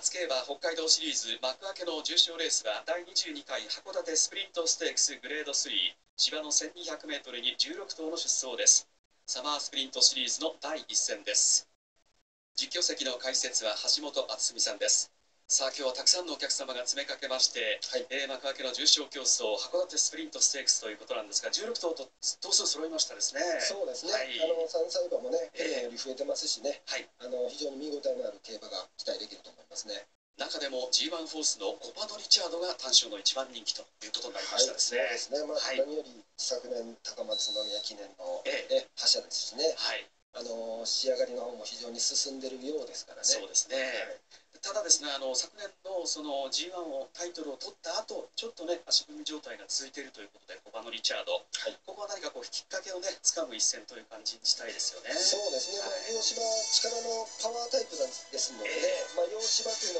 夏競馬北海道シリーズ幕開けの重賞レースは第22回函館スプリントステークスグレード3芝の 1200m に16頭の出走です。サマースプリントシリーズの第1戦です。実況席の解説は橋本敦美さんです。さあ今日はたくさんのお客様が詰めかけまして、はい。えー、幕開けの重賞競走函館スプリントステークスということなんですが16頭と頭数揃いましたですね。そうですね、はい、あの3歳馬もね去年より増えてますしね、はい、あの非常に見応えのある競馬が期待できる中でも G1 フォースのコパド・リチャードが単勝の一番人気ということになりましたですね。はい、そうですね。まあ、はい、何より昨年高松宮記念の、ええ、覇者ですしね。はい。あの仕上がりの方も非常に進んでるようですからね。そうですね。はいただですねあの昨年のその G1 をタイトルを取った後ちょっとね足踏み状態が続いているということでコバのリチャード、はい、ここは何かこうきっかけをね掴む一戦という感じにしたいですよねそうですね、はい、まあ、洋芝力のパワータイプなんですのでね、えー、まあ、洋芝という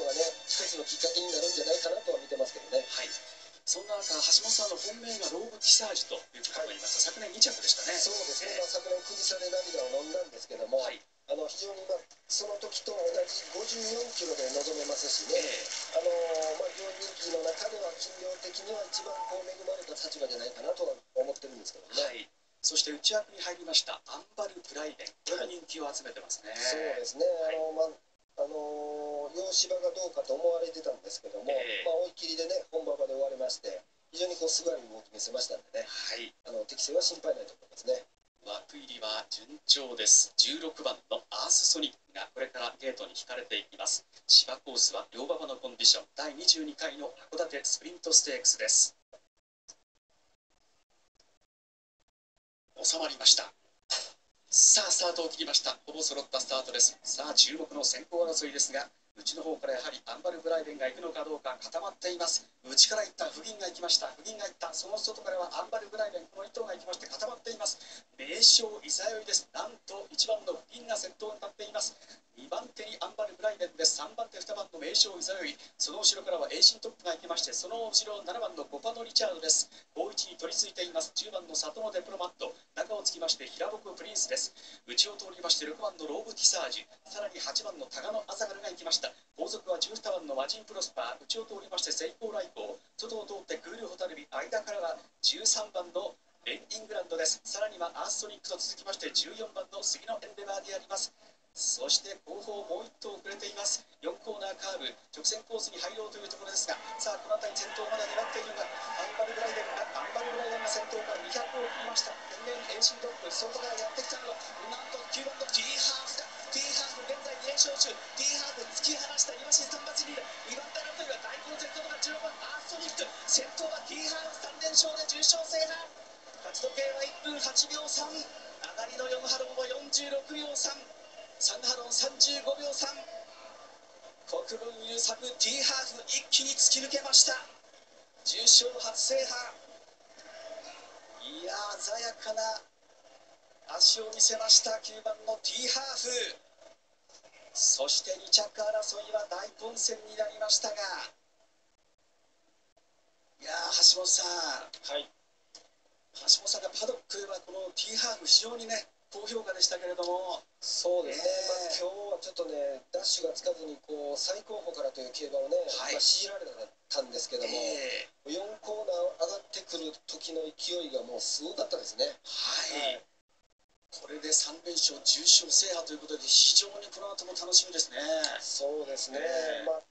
のがそんな中、橋本さんの本命がローブ・ティサージュということになりました、はい、昨年2着でしたね。そうですね、えー、まあ、昨年、クリサで涙を飲んだんですけども、はい、あの非常に、まあ、その時と同じ54キロで臨めますしね、あのまあ、上人気の中では斤量的には一番こう恵まれた立場じゃないかなとは思ってるんですけどね。はいそして内枠に入りましたアンバル・プライデン、これも人気を集めてますね。そうですね。あの、まあ、あの洋芝がどうかと思われてたんですけども、えー、まあ、追い切りでね、本馬場で終わりまして、非常にこうすばる動き見せましたんでね、はい、あの適性は心配ないと思いますね。枠入りは順調です。16番のアースソニックがこれからゲートに引かれていきます。芝コースは両馬場のコンディション第22回の函館スプリントステークスです。収まりました。さあ、スタートを切りました。ほぼ揃ったスタートです。さあ、注目の先行争いですが、内の方からやはりアンバルブライデンが行くのかどうか固まっています。内から行った不銀が行きました。不銀が行ったその外からはアンバルブライデンこの1頭が行きまして固まっています。名称いさよいです。なんと1番の不銀が先頭に立っています。2番手にアンバル0勝イザその後ろからはエイシントップがいきましてその後ろ7番のコパノ・リチャードです。51に取り付いています。10番の里のデプロマット。中をつきまして平僕プリンスです。内を通りまして6番のローブ・ティサージ。さらに8番の高野朝ルがいきました。後続は17番のマジン・プロスパー。内を通りましてセイコー・ライコー。外を通ってクール・ホタルビ。間からは13番のエン・イングランドです。さらにはアーストニックと続きまして14番の杉野エンデバーであります。そして後方もう1頭遅れています。4直線コースに入ろうというところですがさあこの辺り先頭まだ粘っているがアンバルブライデンがアンバルブライデンが先頭から200を切りました。天然遠心ドップ外からやってきたのがなんと9番の T ハーフだ。T ハーフ現在2連勝中。T ハーフ突き放した岩新3発リード2番手のとは大混戦とのが16番アーストニック。先頭は T ハーフ3連勝で重賞制覇。勝ち時計は1分8秒3上がりの4ハロンは46秒3 3ハロン35秒3国分優作 T ハーフ一気に突き抜けました。重賞初制覇。いや鮮やかな足を見せました。9番の T ハーフ。そして2着争いは大混戦になりましたが。いや橋本さん、はい、橋本さんがパドックはこの T ハーフ非常にね高評価でしたけれども。そうですね、えー、まあ、今日はちょっとねダッシュがつかずにこう最高峰からという競馬をね、はい、まあ、強いられたんですけども、えー、4コーナー上がってくる時の勢いがもうすごかったですね。はい、はい。これで3連勝、重賞制覇ということで、非常にこの後も楽しみですね。そうですね、えー、まあ